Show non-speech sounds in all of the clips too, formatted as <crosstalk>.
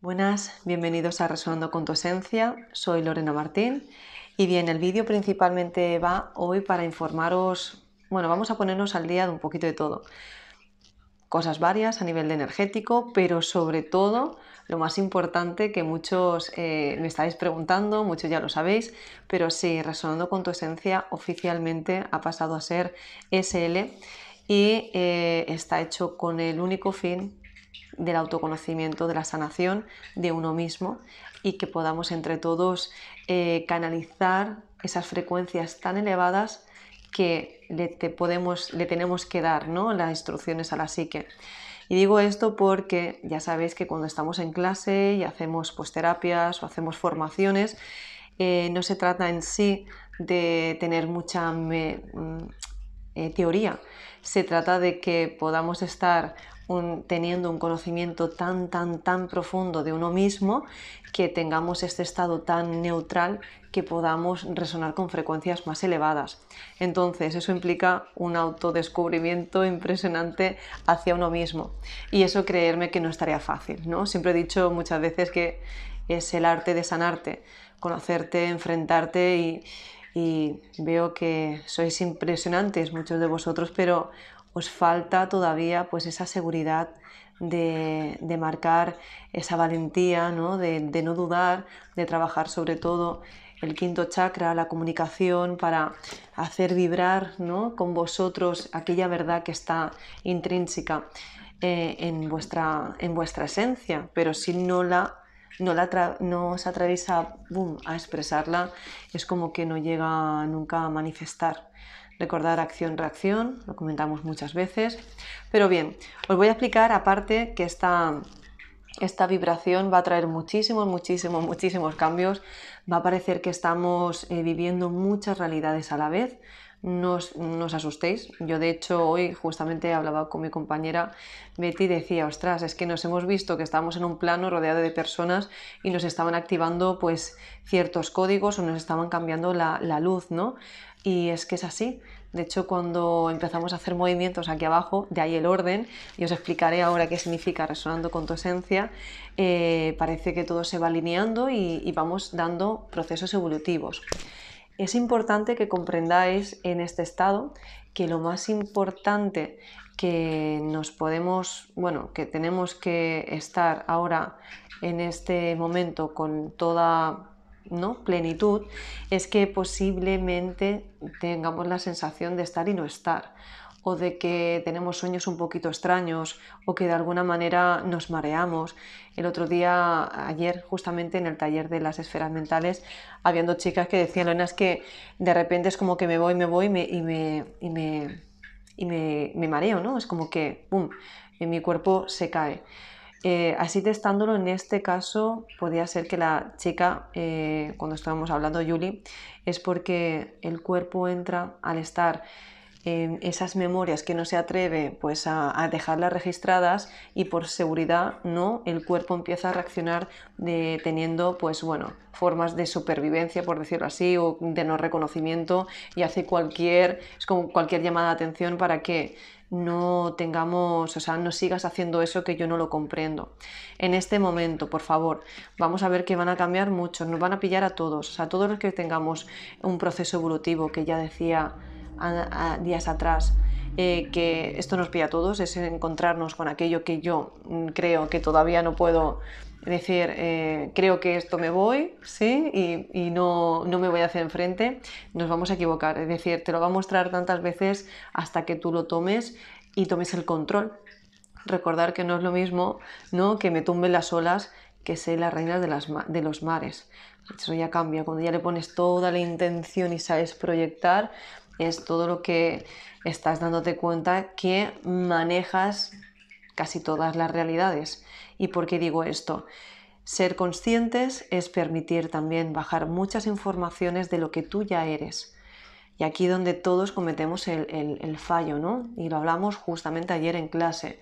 Buenas, bienvenidos a Resonando con tu Esencia. Soy Lorena Martín y bien, el vídeo principalmente va hoy para informaros, bueno, vamos a ponernos al día de un poquito de todo. Cosas varias a nivel de energético, pero sobre todo lo más importante que muchos eh, me estáis preguntando, muchos ya lo sabéis, pero sí, Resonando con tu Esencia oficialmente ha pasado a ser SL y eh, está hecho con el único fin del autoconocimiento, de la sanación de uno mismo y que podamos entre todos eh, canalizar esas frecuencias tan elevadas que le, podemos, le tenemos que dar ¿no? las instrucciones a la psique. Y digo esto porque ya sabéis que cuando estamos en clase y hacemos pues, terapias o hacemos formaciones, eh, no se trata en sí de tener mucha mm, eh, teoría, se trata de que podamos estar teniendo un conocimiento tan, tan, tan profundo de uno mismo que tengamos este estado tan neutral que podamos resonar con frecuencias más elevadas. Entonces, eso implica un autodescubrimiento impresionante hacia uno mismo. Y eso creerme que no estaría fácil, ¿no? Siempre he dicho muchas veces que es el arte de sanarte, conocerte, enfrentarte y, y veo que sois impresionantes muchos de vosotros, pero os falta todavía pues esa seguridad de, marcar esa valentía, ¿no? De, no dudar, de trabajar sobre todo el quinto chakra, la comunicación, para hacer vibrar ¿no? con vosotros aquella verdad que está intrínseca eh, en, vuestra, en vuestra esencia, pero si no la no, la no se atraviesa a expresarla, es como que no llega nunca a manifestar. Recordar acción-reacción, lo comentamos muchas veces. Pero bien, os voy a explicar aparte que esta, esta vibración va a traer muchísimos, muchísimos, muchísimos cambios. Va a parecer que estamos eh, viviendo muchas realidades a la vez. No os, asustéis. Yo de hecho hoy justamente hablaba con mi compañera Betty y decía, ostras, es que nos hemos visto que estamos en un plano rodeado de personas y nos estaban activando pues ciertos códigos o nos estaban cambiando la, la luz, ¿no? Y es que es así. De hecho, cuando empezamos a hacer movimientos aquí abajo, de ahí el orden, y os explicaré ahora qué significa resonando con tu esencia, eh, parece que todo se va alineando y, vamos dando procesos evolutivos. Es importante que comprendáis en este estado que lo más importante que nos podemos, bueno, que tenemos que estar ahora en este momento con toda ¿no? plenitud, es que posiblemente tengamos la sensación de estar y no estar, o de que tenemos sueños un poquito extraños, o que de alguna manera nos mareamos. El otro día, ayer, justamente en el taller de las esferas mentales, habiendo chicas que decían, Lorena, es que de repente es como que me voy, me voy y me, y me, y me, y me, mareo, ¿no? Es como que, ¡pum!, en mi cuerpo se cae. Eh, así testándolo, en este caso, podría ser que la chica, eh, cuando estábamos hablando, Yuli, es porque el cuerpo entra al estar en esas memorias que no se atreve pues, a, dejarlas registradas y por seguridad no el cuerpo empieza a reaccionar teniendo pues bueno formas de supervivencia por decirlo así o de no reconocimiento y hace cualquier es como cualquier llamada de atención para que no tengamos, o sea, no sigas haciendo eso que yo no lo comprendo. En este momento, por favor, vamos a ver que van a cambiar mucho, nos van a pillar a todos, o sea, todos los que tengamos un proceso evolutivo que ya decía días atrás, eh, que esto nos pilla a todos, es encontrarnos con aquello que yo mm, creo que todavía no puedo decir, eh, creo que esto me voy, ¿sí? Y, no, no, me voy a hacer enfrente, nos vamos a equivocar. Es decir, te lo va a mostrar tantas veces hasta que tú lo tomes y tomes el control. Recordar que no es lo mismo ¿no? que me tumben las olas que sé la reina de, las, de los mares. Eso ya cambia. Cuando ya le pones toda la intención y sabes proyectar, es todo lo que estás dándote cuenta que manejas casi todas las realidades. ¿Y por qué digo esto? Ser conscientes es permitir también bajar muchas informaciones de lo que tú ya eres. Y aquí donde todos cometemos el, fallo, ¿no? Y lo hablamos justamente ayer en clase.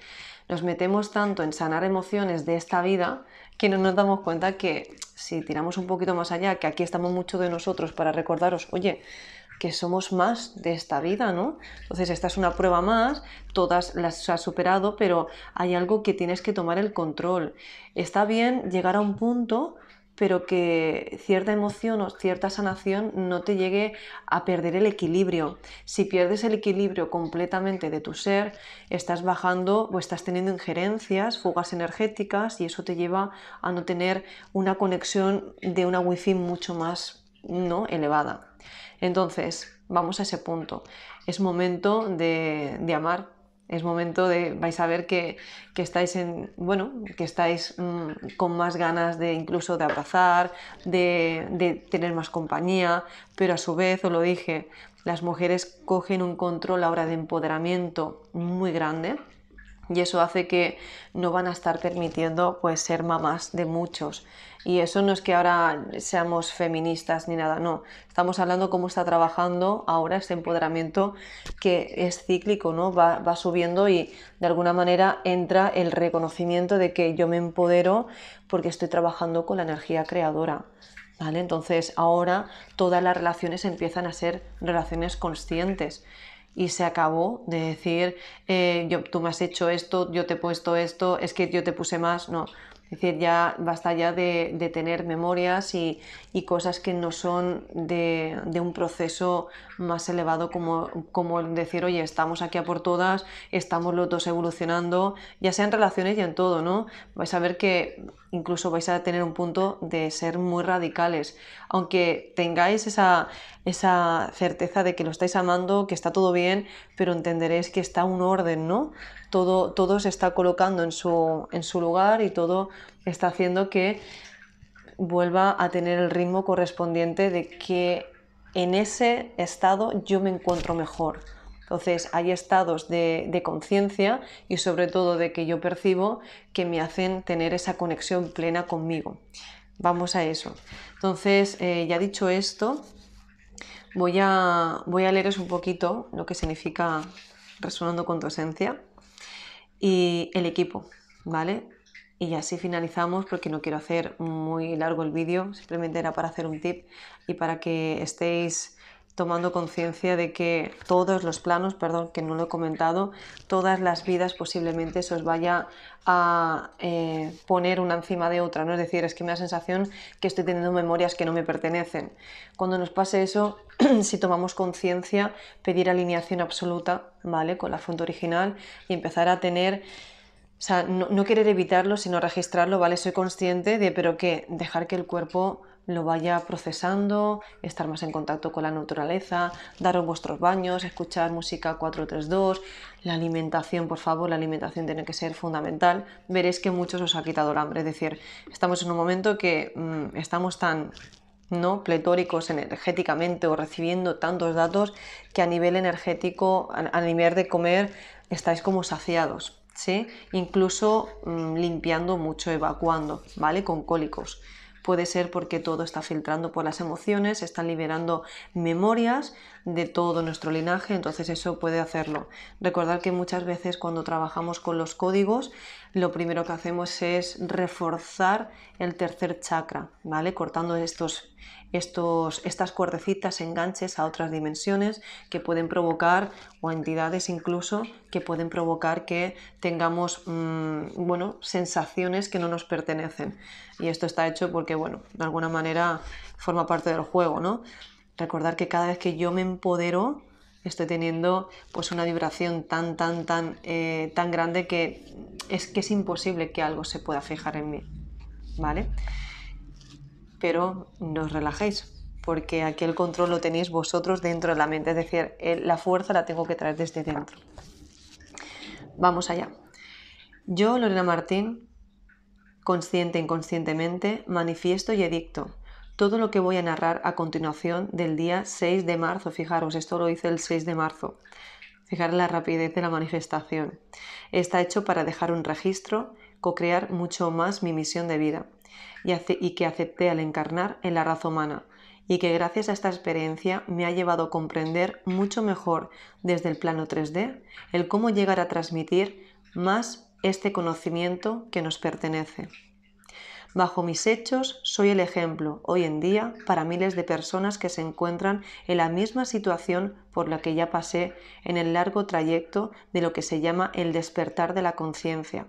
Nos metemos tanto en sanar emociones de esta vida que no nos damos cuenta que si tiramos un poquito más allá, que aquí estamos mucho de nosotros para recordaros, oye, que somos más de esta vida, ¿no? Entonces, esta es una prueba más, todas las has superado, pero hay algo que tienes que tomar el control. Está bien llegar a un punto pero que cierta emoción o cierta sanación no te llegue a perder el equilibrio. Si pierdes el equilibrio completamente de tu ser, estás bajando o estás teniendo injerencias, fugas energéticas y eso te lleva a no tener una conexión de una wifi mucho más ¿no? elevada. Entonces, vamos a ese punto. Es momento de, de amar, es momento de, vais a ver que, estáis en, bueno, que estáis mm, con más ganas de incluso de abrazar, de, de, tener más compañía, pero a su vez, os lo dije, las mujeres cogen un control ahora de empoderamiento muy grande y eso hace que no van a estar permitiendo pues ser mamás de muchos y eso no es que ahora seamos feministas ni nada, no. Estamos hablando cómo está trabajando ahora este empoderamiento que es cíclico, ¿no? Va, va subiendo y de alguna manera entra el reconocimiento de que yo me empodero porque estoy trabajando con la energía creadora. ¿Vale? Entonces ahora todas las relaciones empiezan a ser relaciones conscientes y se acabó de decir eh, yo, tú me has hecho esto, yo te he puesto esto, es que yo te puse más, no. Es decir, ya basta ya de, tener memorias y, cosas que no son de, un proceso más elevado como, como decir, oye, estamos aquí a por todas, estamos los dos evolucionando, ya sea en relaciones y en todo, ¿no? Vais a ver que incluso vais a tener un punto de ser muy radicales, aunque tengáis esa, esa certeza de que lo estáis amando, que está todo bien, pero entenderéis que está un orden, ¿no? Todo, se está colocando en su, en su lugar y todo está haciendo que vuelva a tener el ritmo correspondiente de que en ese estado yo me encuentro mejor. Entonces hay estados de, conciencia y sobre todo de que yo percibo que me hacen tener esa conexión plena conmigo. Vamos a eso. Entonces, eh, ya dicho esto, voy a, voy a leeros un poquito lo que significa resonando con tu esencia y el equipo, ¿vale? Y así finalizamos porque no quiero hacer muy largo el vídeo, simplemente era para hacer un tip y para que estéis tomando conciencia de que todos los planos, perdón que no lo he comentado, todas las vidas posiblemente se os vaya a eh, poner una encima de otra, ¿no? Es decir, es que me da sensación que estoy teniendo memorias que no me pertenecen. Cuando nos pase eso, <clears throat> si tomamos conciencia, pedir alineación absoluta, ¿vale? Con la fuente original y empezar a tener o sea, no, no, querer evitarlo, sino registrarlo, ¿vale? Soy consciente de, pero que dejar que el cuerpo lo vaya procesando, estar más en contacto con la naturaleza, daros vuestros baños, escuchar música 432, la alimentación, por favor, la alimentación tiene que ser fundamental. Veréis que muchos os ha quitado el hambre, es decir, estamos en un momento que mm, estamos tan no pletóricos energéticamente o recibiendo tantos datos que a nivel energético, a, nivel de comer, estáis como saciados. ¿Sí? Incluso mm, limpiando mucho, evacuando, ¿vale? Con cólicos. Puede ser porque todo está filtrando por las emociones, están liberando memorias de todo nuestro linaje, entonces eso puede hacerlo. Recordad que muchas veces cuando trabajamos con los códigos, lo primero que hacemos es reforzar el tercer chakra, ¿vale? Cortando estos estos, estas cuerdecitas, enganches a otras dimensiones que pueden provocar, o entidades incluso, que pueden provocar que tengamos mm, bueno, sensaciones que no nos pertenecen. Y esto está hecho porque, bueno, de alguna manera forma parte del juego, ¿no? Recordar que cada vez que yo me empodero, estoy teniendo pues una vibración tan, tan, tan, eh, tan grande que es que es imposible que algo se pueda fijar en mí. ¿Vale? Pero no os relajéis, porque aquí el control lo tenéis vosotros dentro de la mente, es decir, la fuerza la tengo que traer desde dentro. Vamos allá. Yo, Lorena Martín, consciente e inconscientemente, manifiesto y edicto todo lo que voy a narrar a continuación del día 6 de marzo. Fijaros, esto lo hice el 6 de marzo. Fijar la rapidez de la manifestación. Está hecho para dejar un registro, co-crear mucho más mi misión de vida y, que acepté al encarnar en la raza humana y que gracias a esta experiencia me ha llevado a comprender mucho mejor desde el plano 3D el cómo llegar a transmitir más este conocimiento que nos pertenece. Bajo mis hechos, soy el ejemplo, hoy en día, para miles de personas que se encuentran en la misma situación por la que ya pasé en el largo trayecto de lo que se llama el despertar de la conciencia,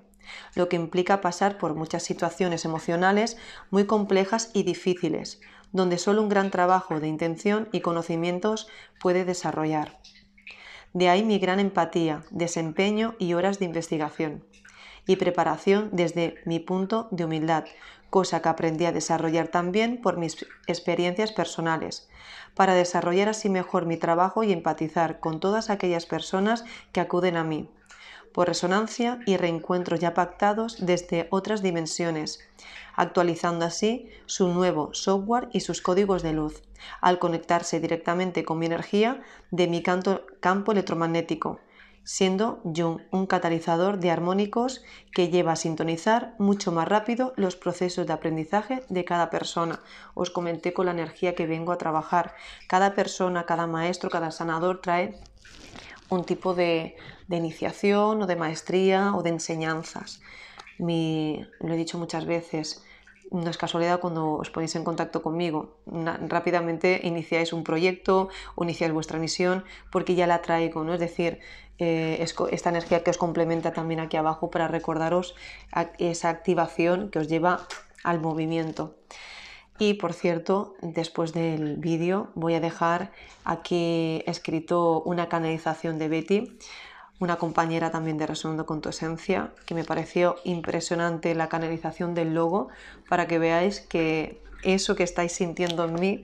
lo que implica pasar por muchas situaciones emocionales muy complejas y difíciles, donde solo un gran trabajo de intención y conocimientos puede desarrollar. De ahí mi gran empatía, desempeño y horas de investigación y preparación desde mi punto de humildad, cosa que aprendí a desarrollar también por mis experiencias personales, para desarrollar así mejor mi trabajo y empatizar con todas aquellas personas que acuden a mí, por resonancia y reencuentros ya pactados desde otras dimensiones, actualizando así su nuevo software y sus códigos de luz, al conectarse directamente con mi energía de mi campo electromagnético, siendo Jung un catalizador de armónicos que lleva a sintonizar mucho más rápido los procesos de aprendizaje de cada persona. Os comenté con la energía que vengo a trabajar. Cada persona, cada maestro, cada sanador trae un tipo de, iniciación o de maestría o de enseñanzas. lo he dicho muchas veces, no es casualidad cuando os ponéis en contacto conmigo. rápidamente iniciáis un proyecto o iniciáis vuestra misión porque ya la traigo, ¿no? Es decir, eh, esta energía que os complementa también aquí abajo para recordaros esa activación que os lleva al movimiento. Y por cierto, después del vídeo voy a dejar aquí escrito una canalización de Betty una compañera también de Resonando con tu Esencia, que me pareció impresionante la canalización del logo, para que veáis que eso que estáis sintiendo en mí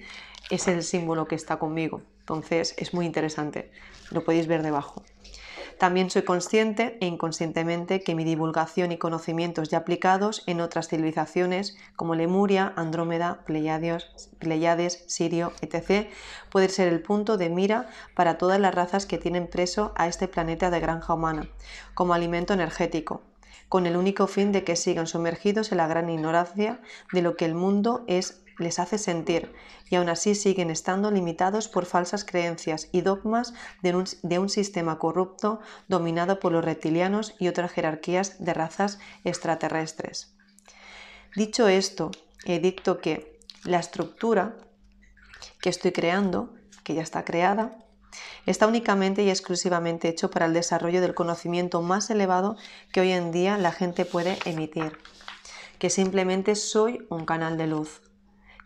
es el símbolo que está conmigo. Entonces es muy interesante, lo podéis ver debajo. También soy consciente e inconscientemente que mi divulgación y conocimientos ya aplicados en otras civilizaciones como Lemuria, Andrómeda, Pleiades, Sirio, etc., puede ser el punto de mira para todas las razas que tienen preso a este planeta de granja humana, como alimento energético, con el único fin de que sigan sumergidos en la gran ignorancia de lo que el mundo es les hace sentir y aún así siguen estando limitados por falsas creencias y dogmas de un, sistema corrupto dominado por los reptilianos y otras jerarquías de razas extraterrestres. Dicho esto, he dicto que la estructura que estoy creando, que ya está creada, está únicamente y exclusivamente hecho para el desarrollo del conocimiento más elevado que hoy en día la gente puede emitir, que simplemente soy un canal de luz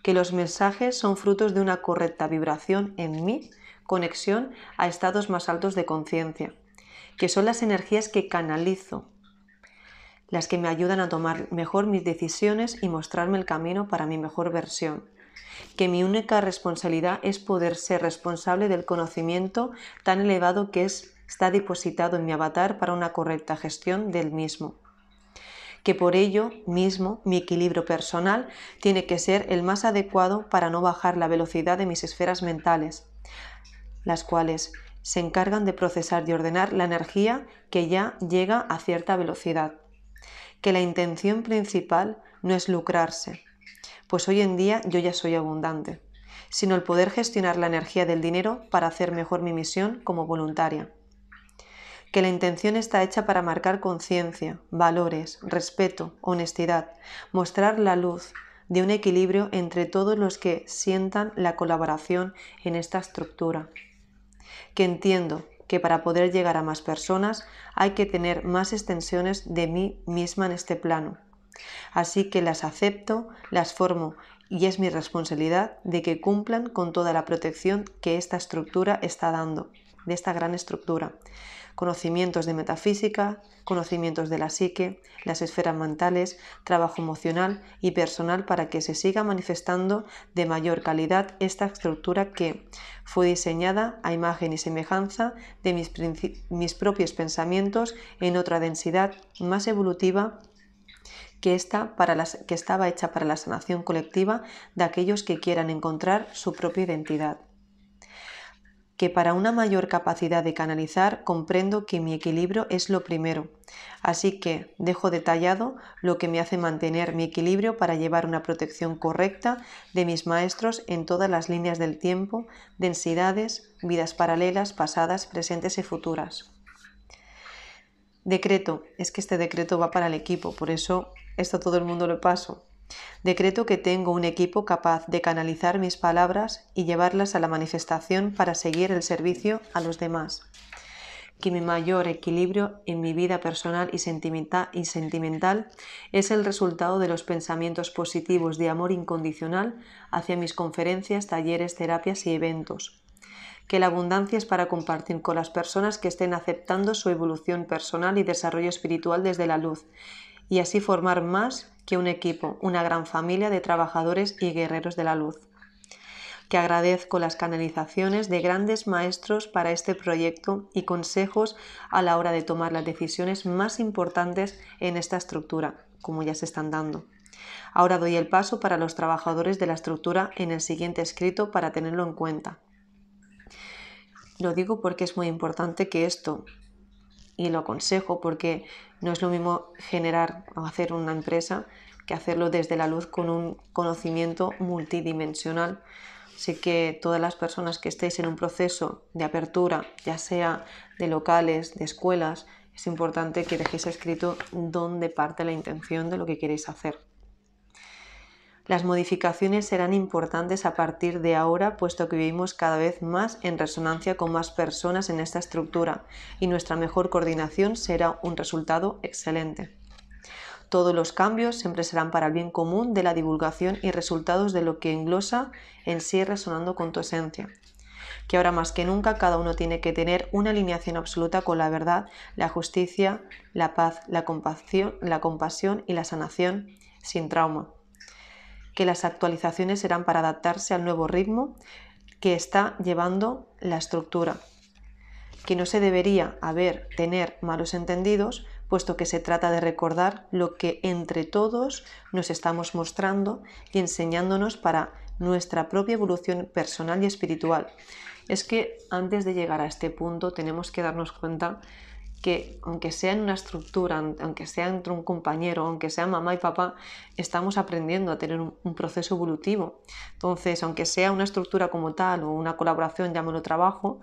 que los mensajes son frutos de una correcta vibración en mí, conexión a estados más altos de conciencia, que son las energías que canalizo, las que me ayudan a tomar mejor mis decisiones y mostrarme el camino para mi mejor versión, que mi única responsabilidad es poder ser responsable del conocimiento tan elevado que es, está depositado en mi avatar para una correcta gestión del mismo que por ello mismo mi equilibrio personal tiene que ser el más adecuado para no bajar la velocidad de mis esferas mentales, las cuales se encargan de procesar y ordenar la energía que ya llega a cierta velocidad. Que la intención principal no es lucrarse, pues hoy en día yo ya soy abundante, sino el poder gestionar la energía del dinero para hacer mejor mi misión como voluntaria que la intención está hecha para marcar conciencia, valores, respeto, honestidad, mostrar la luz de un equilibrio entre todos los que sientan la colaboración en esta estructura. Que entiendo que para poder llegar a más personas hay que tener más extensiones de mí misma en este plano. Así que las acepto, las formo y es mi responsabilidad de que cumplan con toda la protección que esta estructura está dando, de esta gran estructura conocimientos de metafísica, conocimientos de la psique, las esferas mentales, trabajo emocional y personal para que se siga manifestando de mayor calidad esta estructura que fue diseñada a imagen y semejanza de mis, mis propios pensamientos en otra densidad más evolutiva que, esta para las, que estaba hecha para la sanación colectiva de aquellos que quieran encontrar su propia identidad que para una mayor capacidad de canalizar comprendo que mi equilibrio es lo primero, así que dejo detallado lo que me hace mantener mi equilibrio para llevar una protección correcta de mis maestros en todas las líneas del tiempo, densidades, vidas paralelas, pasadas, presentes y futuras. Decreto, es que este decreto va para el equipo, por eso esto todo el mundo lo paso. Decreto que tengo un equipo capaz de canalizar mis palabras y llevarlas a la manifestación para seguir el servicio a los demás. Que mi mayor equilibrio en mi vida personal y sentimental es el resultado de los pensamientos positivos de amor incondicional hacia mis conferencias, talleres, terapias y eventos que la abundancia es para compartir con las personas que estén aceptando su evolución personal y desarrollo espiritual desde la luz, y así formar más que un equipo, una gran familia de trabajadores y guerreros de la luz. Que agradezco las canalizaciones de grandes maestros para este proyecto y consejos a la hora de tomar las decisiones más importantes en esta estructura, como ya se están dando. Ahora doy el paso para los trabajadores de la estructura en el siguiente escrito para tenerlo en cuenta. Lo digo porque es muy importante que esto, y lo aconsejo porque no es lo mismo generar o hacer una empresa que hacerlo desde la luz con un conocimiento multidimensional. Así que todas las personas que estéis en un proceso de apertura, ya sea de locales, de escuelas, es importante que dejéis escrito dónde parte la intención de lo que queréis hacer. Las modificaciones serán importantes a partir de ahora, puesto que vivimos cada vez más en resonancia con más personas en esta estructura y nuestra mejor coordinación será un resultado excelente. Todos los cambios siempre serán para el bien común de la divulgación y resultados de lo que englosa en sí resonando con tu esencia. Que ahora más que nunca cada uno tiene que tener una alineación absoluta con la verdad, la justicia, la paz, la compasión, la compasión y la sanación sin trauma que las actualizaciones serán para adaptarse al nuevo ritmo que está llevando la estructura, que no se debería haber tener malos entendidos, puesto que se trata de recordar lo que entre todos nos estamos mostrando y enseñándonos para nuestra propia evolución personal y espiritual. Es que antes de llegar a este punto tenemos que darnos cuenta que aunque sea en una estructura, aunque sea entre un compañero, aunque sea mamá y papá, estamos aprendiendo a tener un, proceso evolutivo. Entonces, aunque sea una estructura como tal o una colaboración, llámalo trabajo,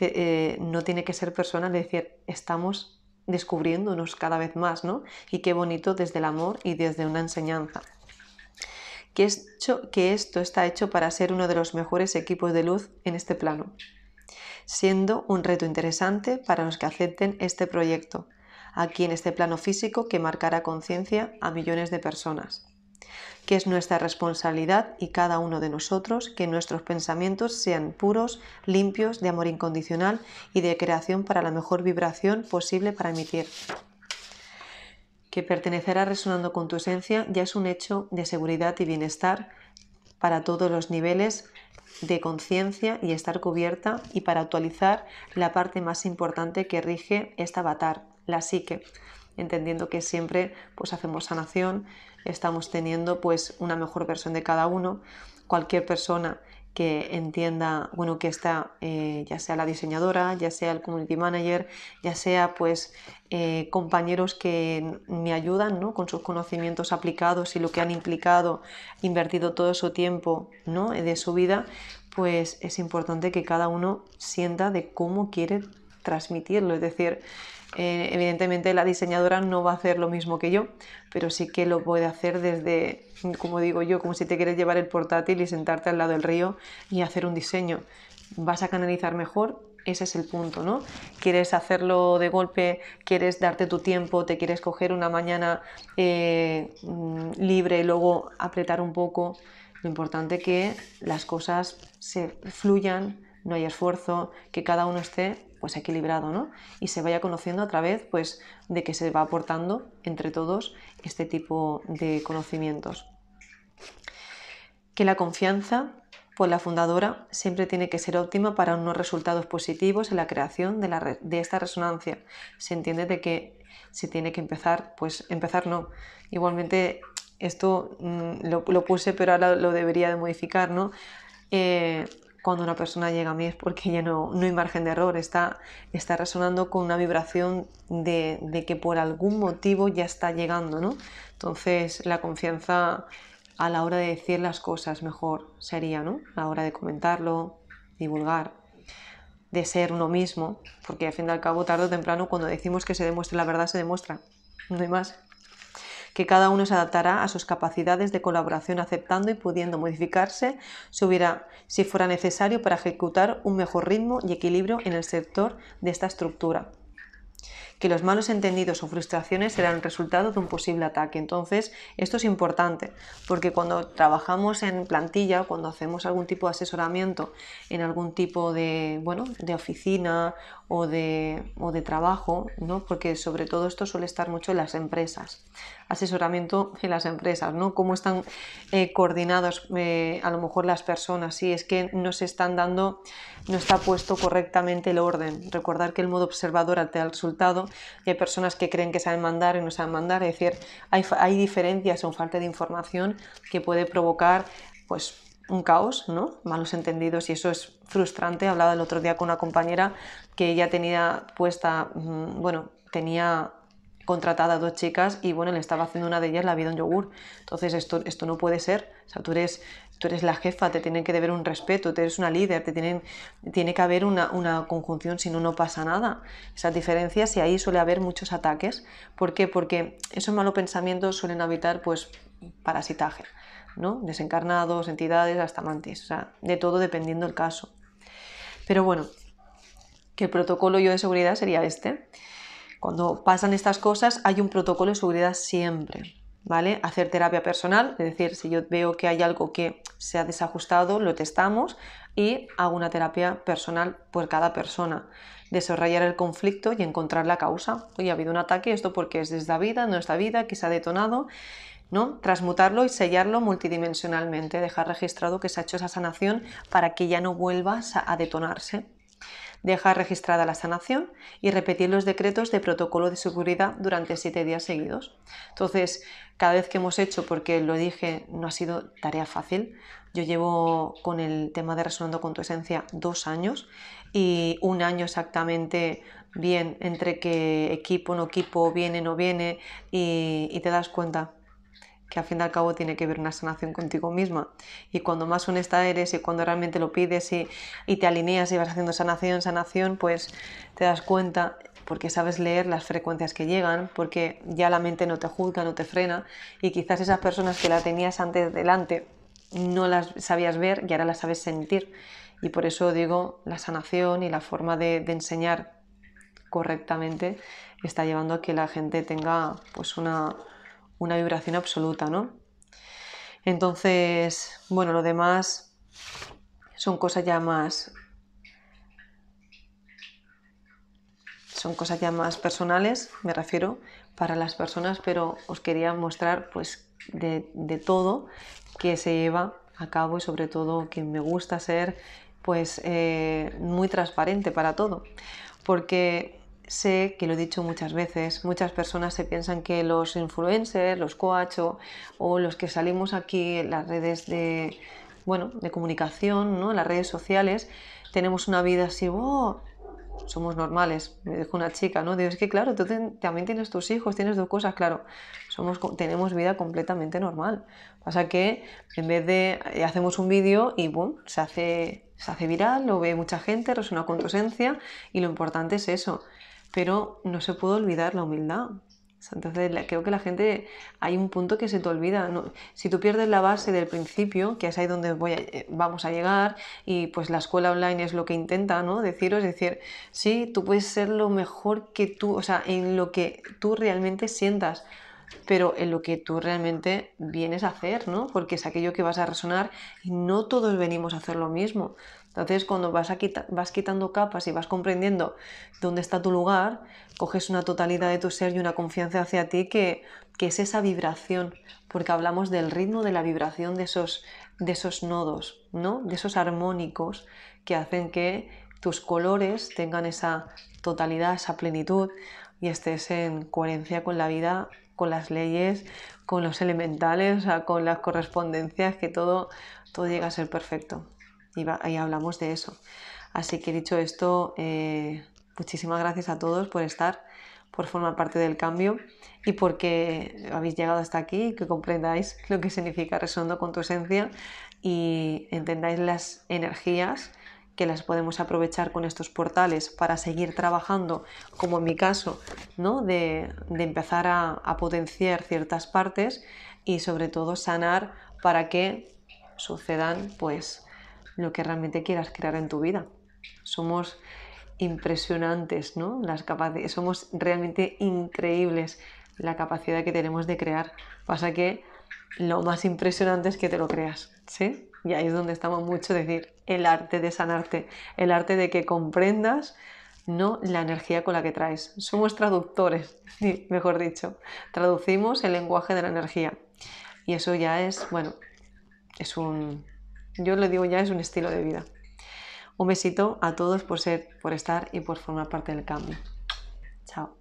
eh, no tiene que ser personal, es decir, estamos descubriéndonos cada vez más, ¿no? Y qué bonito desde el amor y desde una enseñanza. Que esto está hecho para ser uno de los mejores equipos de luz en este plano siendo un reto interesante para los que acepten este proyecto, aquí en este plano físico que marcará conciencia a millones de personas que es nuestra responsabilidad y cada uno de nosotros que nuestros pensamientos sean puros, limpios, de amor incondicional y de creación para la mejor vibración posible para emitir. Que pertenecerá resonando con tu esencia ya es un hecho de seguridad y bienestar para todos los niveles de conciencia y estar cubierta y para actualizar la parte más importante que rige este avatar, la psique, entendiendo que siempre pues hacemos sanación, estamos teniendo pues una mejor versión de cada uno, cualquier persona que entienda, bueno, que está, eh, ya sea la diseñadora, ya sea el community manager, ya sea pues eh, compañeros que me ayudan ¿no? con sus conocimientos aplicados y lo que han implicado, invertido todo su tiempo ¿no? de su vida, pues es importante que cada uno sienta de cómo quiere transmitirlo. Es decir, eh, evidentemente la diseñadora no va a hacer lo mismo que yo, pero sí que lo puede hacer desde, como digo yo, como si te quieres llevar el portátil y sentarte al lado del río y hacer un diseño. Vas a canalizar mejor, ese es el punto, ¿no? Quieres hacerlo de golpe, quieres darte tu tiempo, te quieres coger una mañana eh, mm, libre y luego apretar un poco. Lo importante es que las cosas se fluyan, no hay esfuerzo, que cada uno esté pues equilibrado, ¿no? Y se vaya conociendo a través pues de que se va aportando entre todos este tipo de conocimientos. Que la confianza por la fundadora siempre tiene que ser óptima para unos resultados positivos en la creación de, la, de esta resonancia. Se entiende de que se tiene que empezar, pues empezar no. Igualmente esto mm, lo, puse, pero ahora lo debería de modificar, ¿no? Eh, cuando una persona llega a mí es porque ya no, no hay margen de error, está, está resonando con una vibración de, de, que por algún motivo ya está llegando, ¿no? Entonces la confianza a la hora de decir las cosas mejor sería, ¿no? A la hora de comentarlo, divulgar, de ser uno mismo, porque al fin y al cabo, tarde o temprano, cuando decimos que se demuestre la verdad, se demuestra, no hay más que cada uno se adaptará a sus capacidades de colaboración aceptando y pudiendo modificarse si, fuera necesario para ejecutar un mejor ritmo y equilibrio en el sector de esta estructura que los malos entendidos o frustraciones serán resultado de un posible ataque. Entonces, esto es importante, porque cuando trabajamos en plantilla, cuando hacemos algún tipo de asesoramiento en algún tipo de, bueno, de oficina o de, o de trabajo, ¿no? porque sobre todo esto suele estar mucho en las empresas. Asesoramiento en las empresas, ¿no? Cómo están eh, coordinados eh, a lo mejor las personas, sí, es que no se están dando, no está puesto correctamente el orden. Recordar que el modo observador altera el resultado y hay personas que creen que saben mandar y no saben mandar, es decir, hay, hay diferencias o falta de información que puede provocar pues un caos, ¿no? Malos entendidos y eso es frustrante. Hablaba el otro día con una compañera que ella tenía puesta, mm, bueno, tenía contratada dos chicas y bueno, le estaba haciendo una de ellas la vida en yogur. Entonces esto, esto no puede ser. O sea, tú eres, tú eres la jefa, te tienen que deber un respeto, tú eres una líder, te tienen, tiene que haber una, una conjunción, si no, no pasa nada. Esas diferencias y ahí suele haber muchos ataques. ¿Por qué? Porque esos malos pensamientos suelen habitar pues parasitaje. ¿no? desencarnados, entidades, hasta mantis, o sea, de todo dependiendo del caso. Pero bueno, que el protocolo yo de seguridad sería este. Cuando pasan estas cosas hay un protocolo de seguridad siempre, ¿vale? Hacer terapia personal, es decir, si yo veo que hay algo que se ha desajustado, lo testamos y hago una terapia personal por cada persona. Desarrollar el conflicto y encontrar la causa. Hoy ha habido un ataque, esto porque es de esta vida, no esta vida, que se ha detonado ¿no? Transmutarlo y sellarlo multidimensionalmente, dejar registrado que se ha hecho esa sanación para que ya no vuelva a detonarse. Dejar registrada la sanación y repetir los decretos de protocolo de seguridad durante siete días seguidos. Entonces, cada vez que hemos hecho, porque lo dije, no ha sido tarea fácil. Yo llevo con el tema de Resonando con tu Esencia dos años y un año exactamente bien entre que equipo, no equipo, viene, no viene y, y te das cuenta que al fin y al cabo tiene que ver una sanación contigo misma. Y cuando más honesta eres y cuando realmente lo pides y, te alineas y vas haciendo sanación, sanación, pues te das cuenta porque sabes leer las frecuencias que llegan, porque ya la mente no te juzga, no te frena y quizás esas personas que la tenías antes delante no las sabías ver y ahora las sabes sentir. Y por eso digo, la sanación y la forma de, de enseñar correctamente está llevando a que la gente tenga pues una, una vibración absoluta, ¿no? Entonces, bueno, lo demás son cosas ya más son cosas ya más personales, me refiero, para las personas, pero os quería mostrar pues de, todo que se lleva a cabo y sobre todo que me gusta ser pues eh, muy transparente para todo, porque sé que lo he dicho muchas veces, muchas personas se piensan que los influencers, los coach o, los que salimos aquí en las redes de, bueno, de comunicación, ¿no? las redes sociales, tenemos una vida así, oh, somos normales, me dijo una chica, ¿no? Digo, es que claro, tú también tienes tus hijos, tienes dos cosas, claro, somos, tenemos vida completamente normal. Pasa que en vez de, eh, hacemos un vídeo y boom, se hace, se hace viral, lo ve mucha gente, resuena con tu esencia y lo importante es eso, pero no se puede olvidar la humildad. Entonces creo que la gente, hay un punto que se te olvida. Si tú pierdes la base del principio, que es ahí donde voy eh, vamos a llegar, y pues la escuela online es lo que intenta ¿no? deciros, decir, sí, tú puedes ser lo mejor que tú, o sea, en lo que tú realmente sientas, pero en lo que tú realmente vienes a hacer, ¿no? Porque es aquello que vas a resonar y no todos venimos a hacer lo mismo. Entonces, cuando vas, vas quitando capas y vas comprendiendo dónde está tu lugar, coges una totalidad de tu ser y una confianza hacia ti que, es esa vibración, porque hablamos del ritmo de la vibración de esos, de esos nodos, ¿no? de esos armónicos que hacen que tus colores tengan esa totalidad, esa plenitud y estés en coherencia con la vida, con las leyes, con los elementales, con las correspondencias, que todo, todo llega a ser perfecto y hablamos de eso. Así que dicho esto, eh, muchísimas gracias a todos por estar, por formar parte del cambio y porque habéis llegado hasta aquí, que comprendáis lo que significa resonando con tu esencia y entendáis las energías que las podemos aprovechar con estos portales para seguir trabajando, como en mi caso, ¿no? de, empezar a, a potenciar ciertas partes y sobre todo sanar para que sucedan pues lo que realmente quieras crear en tu vida. Somos impresionantes, ¿no? Las somos realmente increíbles la capacidad que tenemos de crear. Pasa que lo más impresionante es que te lo creas, ¿sí? Y ahí es donde estamos mucho decir el arte de sanarte, el arte de que comprendas no la energía con la que traes. Somos traductores, <laughs> mejor dicho. Traducimos el lenguaje de la energía. Y eso ya es, bueno, es un, yo le digo ya, es un estilo de vida. Un besito a todos por ser, por estar y por formar parte del cambio. Chao.